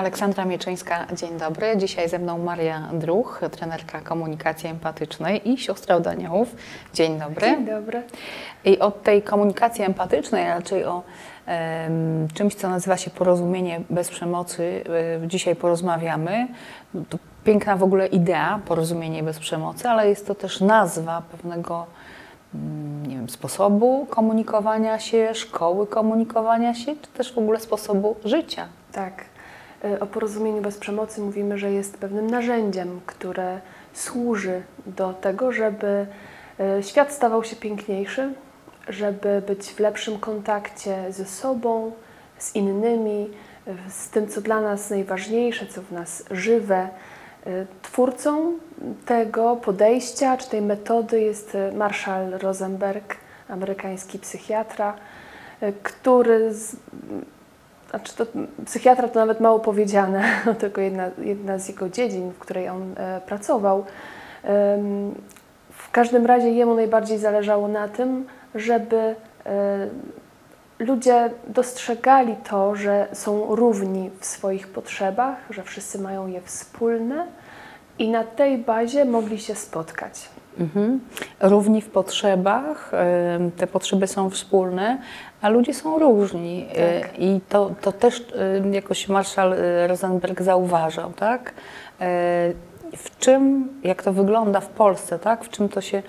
Aleksandra Mieczyńska, dzień dobry. Dzisiaj ze mną Maria Druch, trenerka komunikacji empatycznej i siostra od aniołów. Dzień dobry. Dzień dobry. I od tej komunikacji empatycznej, a raczej o czymś, co nazywa się porozumienie bez przemocy, e, dzisiaj porozmawiamy. To piękna w ogóle idea, porozumienie bez przemocy, ale jest to też nazwa pewnego mm, nie wiem, sposobu komunikowania się, szkoły komunikowania się, czy też w ogóle sposobu życia. Tak. Y, O porozumieniu bez przemocy mówimy, że jest pewnym narzędziem, które służy do tego, żeby y, świat stawał się piękniejszy, żeby być w lepszym kontakcie ze sobą, z innymi, z tym, co dla nas najważniejsze, co w nas żywe. Y, Twórcą tego podejścia czy tej metody jest Marshall Rosenberg, amerykański psychiatra, który znaczy to psychiatra to nawet mało powiedziane, tylko jedna, jedna z jego dziedzin, w której on e, pracował. Em, w każdym razie jemu najbardziej zależało na tym, żeby e, ludzie dostrzegali to, że są równi w swoich potrzebach, że wszyscy mają je wspólne i na tej bazie mogli się spotkać. Mhm. Równi w potrzebach, te potrzeby są wspólne, a ludzie są różni. E, Tak. I to, to też jakoś Marshall e, Rosenberg zauważał, tak? E, W czym, jak to wygląda w Polsce, tak? W czym to się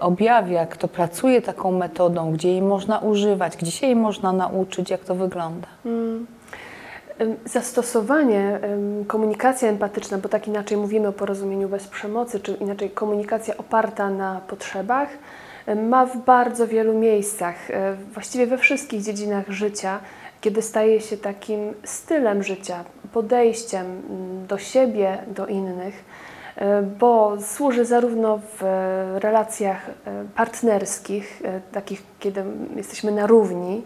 objawia, kto pracuje taką metodą, gdzie jej można używać, gdzie się jej można nauczyć, jak to wygląda. Mm. Zastosowanie, komunikacja empatyczna, bo tak inaczej mówimy o porozumieniu bez przemocy, czy inaczej komunikacja oparta na potrzebach, ma w bardzo wielu miejscach, y, właściwie we wszystkich dziedzinach życia, kiedy staje się takim stylem życia, podejściem do siebie, do innych, y, bo służy zarówno w y, relacjach partnerskich, takich, kiedy jesteśmy na równi,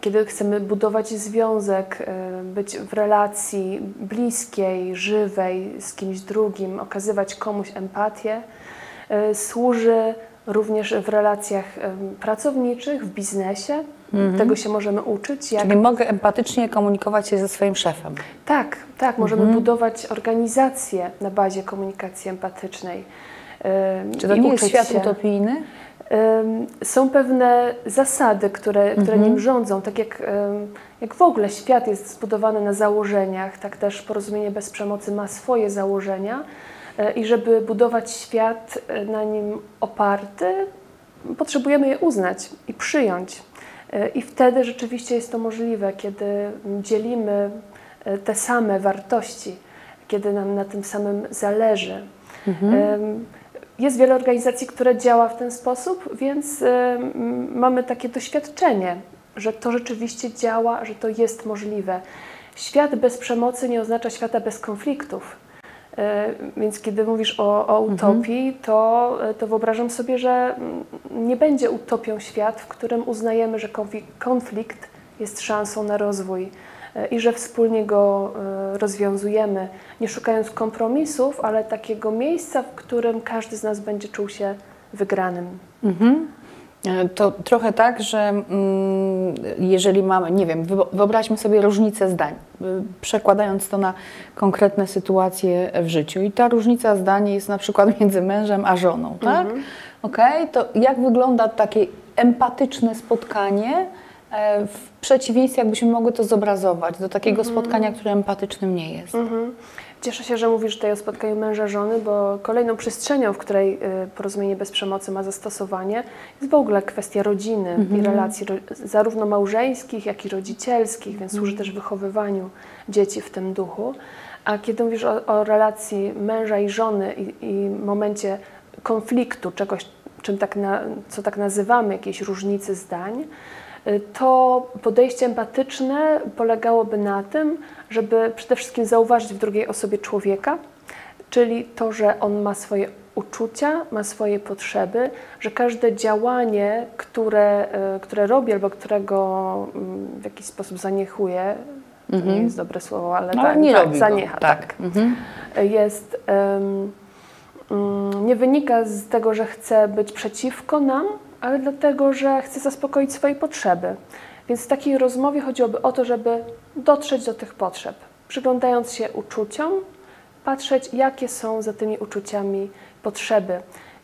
kiedy chcemy budować związek, y, być w relacji bliskiej, żywej z kimś drugim, okazywać komuś empatię, y, służy również w relacjach y, pracowniczych, w biznesie. Tego się możemy uczyć. Jak... Czyli mogę empatycznie komunikować się ze swoim szefem. Tak, tak, możemy budować organizację na bazie komunikacji empatycznej. y, Czy to i nie jest świat się. utopijny? Są pewne zasady, które, które nim rządzą, tak jak, jak w ogóle świat jest zbudowany na założeniach, tak też porozumienie bez przemocy ma swoje założenia y, i żeby budować świat y, na nim oparty, potrzebujemy je uznać i przyjąć. Y, I wtedy rzeczywiście jest to możliwe, kiedy dzielimy te same wartości, kiedy nam na tym samym zależy. Ym, Jest wiele organizacji, które działa w ten sposób, więc ym, mamy takie doświadczenie, że to rzeczywiście działa, że to jest możliwe. Świat bez przemocy nie oznacza świata bez konfliktów. Y, Więc kiedy mówisz o, o utopii, to, to wyobrażam sobie, że mm, nie będzie utopią świat, w którym uznajemy, że konfli- konflikt jest szansą na rozwój y, i że wspólnie go y, rozwiązujemy, nie szukając kompromisów, ale takiego miejsca, w którym każdy z nas będzie czuł się wygranym. Mhm. E, To trochę tak, że mm, jeżeli mamy, nie wiem, wyo- wyobraźmy sobie różnicę zdań, y, przekładając to na konkretne sytuacje w życiu. I ta różnica zdań jest na przykład między mężem a żoną, tak? Okej, to jak wygląda takie empatyczne spotkanie e, w przeciwieństwie, jakbyśmy mogły to zobrazować, do takiego spotkania, które empatycznym nie jest? Mhm. Cieszę się, że mówisz tutaj o spotkaniu męża-żony, bo kolejną przestrzenią, w której y, porozumienie bez przemocy ma zastosowanie, jest w ogóle kwestia rodziny i relacji ro, zarówno małżeńskich, jak i rodzicielskich, więc służy też wychowywaniu dzieci w tym duchu. A kiedy mówisz o, o relacji męża i żony i, i momencie konfliktu, czegoś, czym tak na, co tak nazywamy, jakiejś różnicy zdań, to podejście empatyczne polegałoby na tym, żeby przede wszystkim zauważyć w drugiej osobie człowieka, czyli to, że on ma swoje uczucia, ma swoje potrzeby, że każde działanie, które, y, które robi albo którego mm, w jakiś sposób zaniechuje, to nie jest dobre słowo, ale, No, tak, nie tak, robi go. zaniecha, Tak. Mhm. jest, em, mm, nie wynika z tego, że chce być przeciwko nam, ale dlatego, że chce zaspokoić swoje potrzeby. Więc w takiej rozmowie chodziłoby o to, żeby dotrzeć do tych potrzeb, przyglądając się uczuciom, patrzeć, jakie są za tymi uczuciami potrzeby.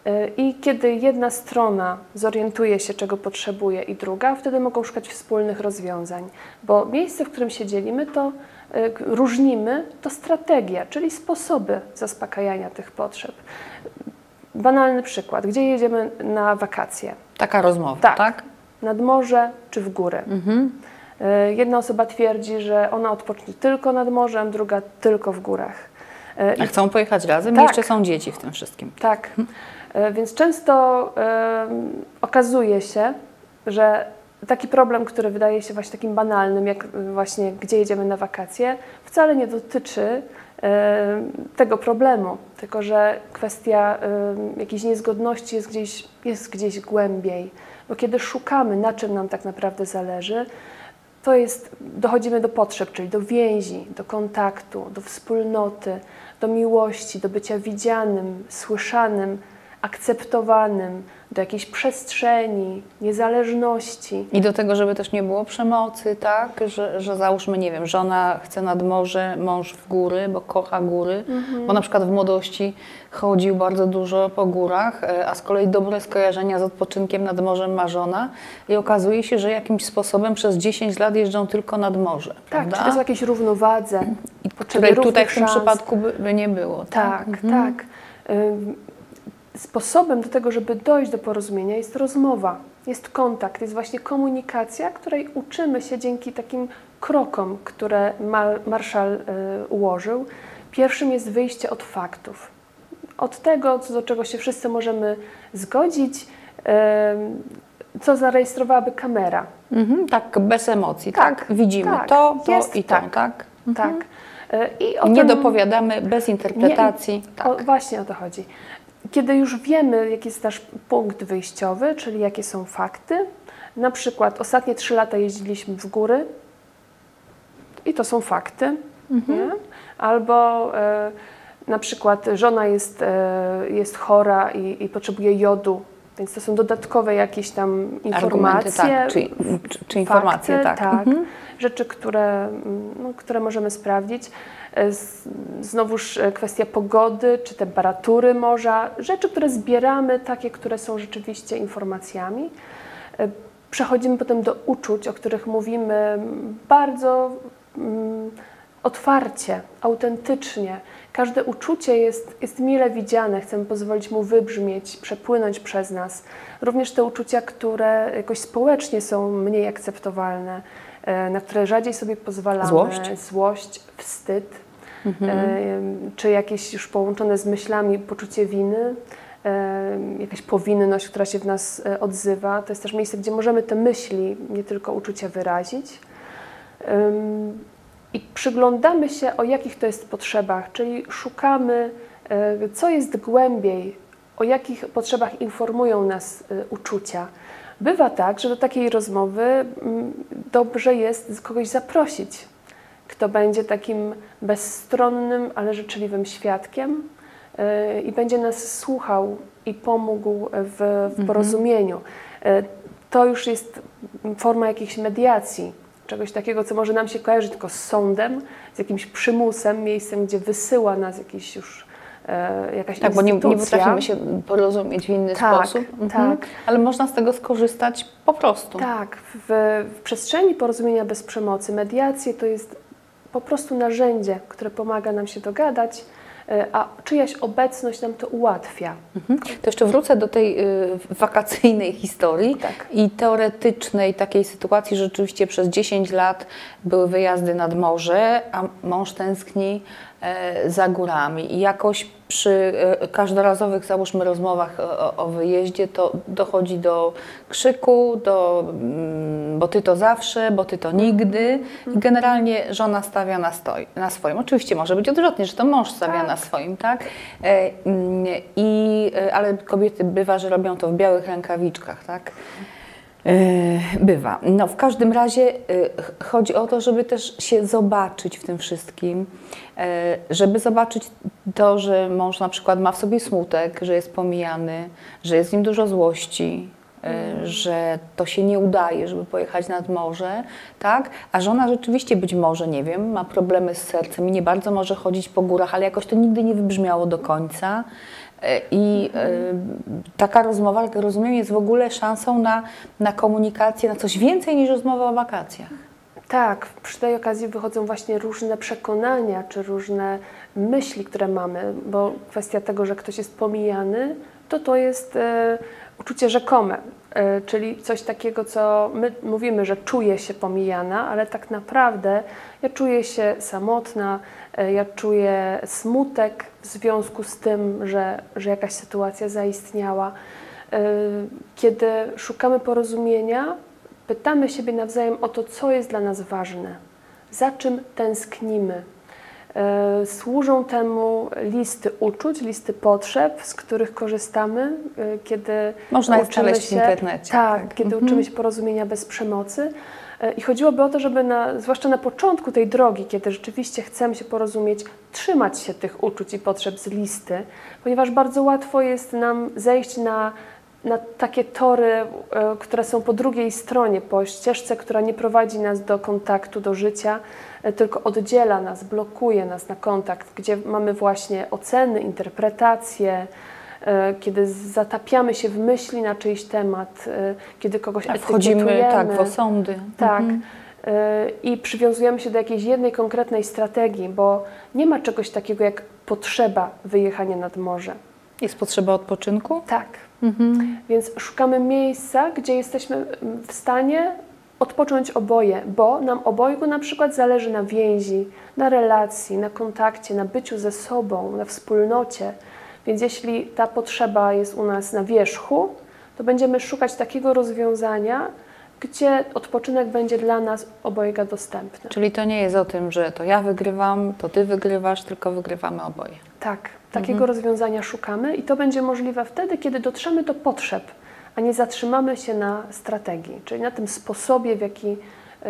Y, I kiedy jedna strona zorientuje się, czego potrzebuje, i druga, wtedy mogą szukać wspólnych rozwiązań, bo miejsce, w którym się dzielimy, to y, różnimy, to strategia, czyli sposoby zaspokajania tych potrzeb. Banalny przykład. Gdzie jedziemy na wakacje? Taka rozmowa, Tak. tak? Nad morze czy w góry? Mhm. Y, Jedna osoba twierdzi, że ona odpocznie tylko nad morzem, druga tylko w górach. Y, A chcą pojechać razem? Tak. Jeszcze są dzieci w tym wszystkim. Tak. E, Więc często okazuje się, że taki problem, który wydaje się właśnie takim banalnym, jak e, właśnie gdzie jedziemy na wakacje, wcale nie dotyczy em, tego problemu, tylko że kwestia em, jakiejś niezgodności jest gdzieś, jest gdzieś głębiej. Bo kiedy szukamy, na czym nam tak naprawdę zależy, to jest, dochodzimy do potrzeb, czyli do więzi, do kontaktu, do wspólnoty, do miłości, do bycia widzianym, słyszanym, akceptowanym, do jakiejś przestrzeni, niezależności. I do tego, żeby też nie było przemocy, tak? Że, że załóżmy, nie wiem, żona chce nad morze, mąż w góry, bo kocha góry, bo na przykład w młodości chodził bardzo dużo po górach, e, a z kolei dobre skojarzenia z odpoczynkiem nad morzem ma żona i okazuje się, że jakimś sposobem przez 10 lat jeżdżą tylko nad morze, Tak, prawda? czy to jest o jakiejś równowadze, I której tutaj w tym szans. przypadku by, by nie było. Tak, tak. Ym, Sposobem do tego, żeby dojść do porozumienia jest rozmowa, jest kontakt, jest właśnie komunikacja, której uczymy się dzięki takim krokom, które Mar- Marshall y, ułożył. Pierwszym jest wyjście od faktów, od tego, do czego się wszyscy możemy zgodzić, ym, co zarejestrowałaby kamera. Mhm, tak, bez emocji, tak? Tak, Widzimy tak, to, to i to, tak. tak? Tak. Y, I o Nie tym- dopowiadamy bez interpretacji. tak. O, właśnie o to chodzi. Kiedy już wiemy, jaki jest nasz punkt wyjściowy, czyli jakie są fakty, na przykład ostatnie trzy lata jeździliśmy w góry i to są fakty, nie? albo e, na przykład żona jest, e, jest chora i, i potrzebuje jodu, więc to są dodatkowe jakieś tam informacje, tak, czy, czy, czy informacje, fakty, tak. Mhm. rzeczy, które, mm, no, które możemy sprawdzić. E, Znowuż e, kwestia pogody czy temperatury morza, rzeczy, które zbieramy, takie, które są rzeczywiście informacjami. E, Przechodzimy potem do uczuć, o których mówimy bardzo mm, otwarcie, autentycznie. Każde uczucie jest, jest mile widziane, chcemy pozwolić mu wybrzmieć, przepłynąć przez nas. Również te uczucia, które jakoś społecznie są mniej akceptowalne, na które rzadziej sobie pozwalamy. Złość? Złość, wstyd, e, czy jakieś już połączone z myślami poczucie winy, e, jakaś powinność, która się w nas e, odzywa. To jest też miejsce, gdzie możemy te myśli, nie tylko uczucia wyrazić. I przyglądamy się, o jakich to jest potrzebach, czyli szukamy, co jest głębiej, o jakich potrzebach informują nas uczucia. Bywa tak, że do takiej rozmowy mm, dobrze jest kogoś zaprosić, kto będzie takim bezstronnym, ale życzliwym świadkiem e, i będzie nas słuchał i pomógł w, w porozumieniu. E, To już jest forma jakiejś mediacji, czegoś takiego, co może nam się kojarzyć tylko z sądem, z jakimś przymusem, miejscem, gdzie wysyła nas jakiś już e, jakaś Tak, bo nie, nie instytucja. potrafimy się porozumieć w inny Tak, sposób. Mhm. tak. Ale można z tego skorzystać po prostu. Tak, w, w przestrzeni porozumienia bez przemocy mediacje to jest po prostu narzędzie, które pomaga nam się dogadać, e, a czyjaś obecność nam to ułatwia. Mhm. To jeszcze wrócę do tej y, wakacyjnej historii Tak. i teoretycznej takiej sytuacji, że rzeczywiście przez 10 lat były wyjazdy nad morze, a mąż tęskni za górami i jakoś przy e, każdorazowych, załóżmy, rozmowach o, o wyjeździe to dochodzi do krzyku, do mm, bo ty to zawsze, bo ty to nigdy i generalnie żona stawia na, stoi, na swoim. Oczywiście może być odwrotnie, że to mąż stawia Tak. na swoim, tak? E, mm, I, e, ale kobiety bywa, że robią to w białych rękawiczkach, tak? E, Bywa. No, w każdym razie e, ch- chodzi o to, żeby też się zobaczyć w tym wszystkim, e, żeby zobaczyć to, że mąż na przykład ma w sobie smutek, że jest pomijany, że jest w nim dużo złości. Że to się nie udaje, żeby pojechać nad morze, tak? A żona rzeczywiście być może, nie wiem, ma problemy z sercem i nie bardzo może chodzić po górach, ale jakoś to nigdy nie wybrzmiało do końca. E, I taka rozmowa, jak rozumiem, jest w ogóle szansą na, na komunikację, na coś więcej niż rozmowa o wakacjach. Tak, przy tej okazji wychodzą właśnie różne przekonania czy różne myśli, które mamy, bo kwestia tego, że ktoś jest pomijany, to to jest e, uczucie rzekome, e, czyli coś takiego, co my mówimy, że czuję się pomijana, ale tak naprawdę ja czuję się samotna, e, ja czuję smutek w związku z tym, że, że jakaś sytuacja zaistniała. E, kiedy szukamy porozumienia, pytamy siebie nawzajem o to, co jest dla nas ważne, za czym tęsknimy. E, służą temu listy uczuć, listy potrzeb, z których korzystamy, e, kiedy Można je znaleźć w internecie. Tak, tak. kiedy mhm. uczymy się porozumienia bez przemocy. E, I chodziłoby o to, żeby na, zwłaszcza na początku tej drogi, kiedy rzeczywiście chcemy się porozumieć, trzymać się tych uczuć i potrzeb z listy, ponieważ bardzo łatwo jest nam zejść na na takie tory, które są po drugiej stronie, po ścieżce, która nie prowadzi nas do kontaktu, do życia, tylko oddziela nas, blokuje nas na kontakt, gdzie mamy właśnie oceny, interpretacje, e, kiedy zatapiamy się w myśli na czyjś temat, kiedy kogoś A wchodzimy tak, w osądy. Tak. Mhm. I przywiązujemy się do jakiejś jednej konkretnej strategii, bo nie ma czegoś takiego jak potrzeba wyjechania nad morze. Jest potrzeba odpoczynku? Tak. Mhm. Więc szukamy miejsca, gdzie jesteśmy w stanie odpocząć oboje, bo nam obojgu na przykład zależy na więzi, na relacji, na kontakcie, na byciu ze sobą, na wspólnocie. Więc jeśli ta potrzeba jest u nas na wierzchu, to będziemy szukać takiego rozwiązania, gdzie odpoczynek będzie dla nas obojga dostępny. Czyli to nie jest o tym, że to ja wygrywam, to ty wygrywasz, tylko wygrywamy oboje. Tak, takiego mhm. rozwiązania szukamy i to będzie możliwe wtedy, kiedy dotrzemy do potrzeb, a nie zatrzymamy się na strategii, czyli na tym sposobie, w jaki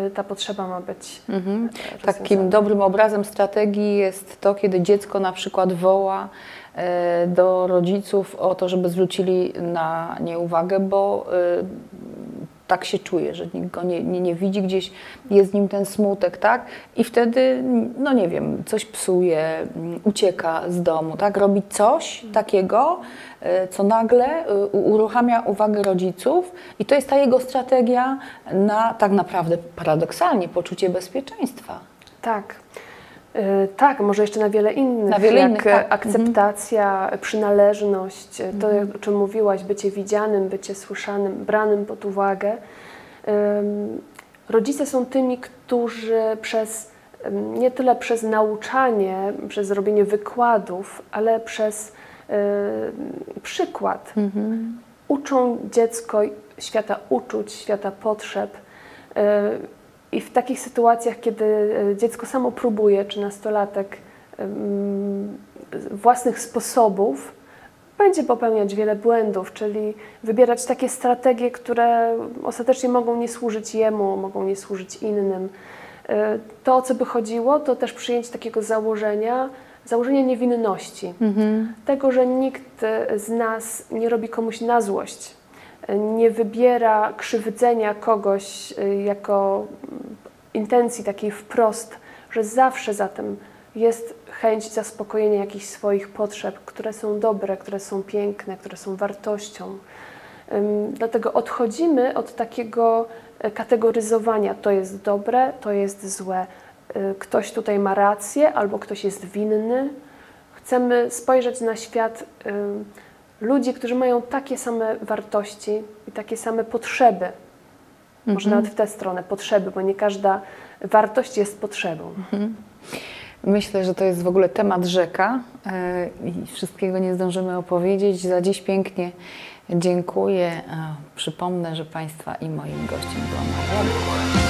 y, ta potrzeba ma być. Mhm. Takim dobrym obrazem strategii jest to, kiedy dziecko na przykład woła y, do rodziców o to, żeby zwrócili na nie uwagę, bo y, tak się czuje, że nikt go nie, nie, nie widzi, gdzieś jest w nim ten smutek, tak? I wtedy, no nie wiem, coś psuje, ucieka z domu, tak? Robi coś takiego, e, co nagle e, uruchamia uwagę rodziców i to jest ta jego strategia na tak naprawdę paradoksalnie poczucie bezpieczeństwa. Tak. E, tak, może jeszcze na wiele innych, na wiele jak innych, tak. akceptacja, mhm. przynależność, e, to mhm. o czym mówiłaś, bycie widzianym, bycie słyszanym, branym pod uwagę. Rodzice są tymi, którzy przez nie tyle przez nauczanie, przez robienie wykładów, ale przez przykład mhm. uczą dziecko świata uczuć, świata potrzeb e, i w takich sytuacjach, kiedy e, dziecko samo próbuje, czy nastolatek, własnych sposobów, będzie popełniać wiele błędów, czyli wybierać takie strategie, które ostatecznie mogą nie służyć jemu, mogą nie służyć innym. E, to, o co by chodziło, to też przyjęcie takiego założenia, założenia niewinności, mhm. tego, że nikt z nas nie robi komuś na złość nie wybiera krzywdzenia kogoś y, jako intencji takiej wprost, że zawsze za tym jest chęć zaspokojenia jakichś swoich potrzeb, które są dobre, które są piękne, które są wartością. Dlatego odchodzimy od takiego e, kategoryzowania: to jest dobre, to jest złe. E, ktoś tutaj ma rację, albo ktoś jest winny. Chcemy spojrzeć na świat ludzi, którzy mają takie same wartości i takie same potrzeby. Może mhm. nawet w tę stronę potrzeby, bo nie każda wartość jest potrzebą. Mhm. Myślę, że to jest w ogóle temat rzeka e, i wszystkiego nie zdążymy opowiedzieć. Za dziś pięknie dziękuję. Przypomnę, że Państwa i moim gościem była Maria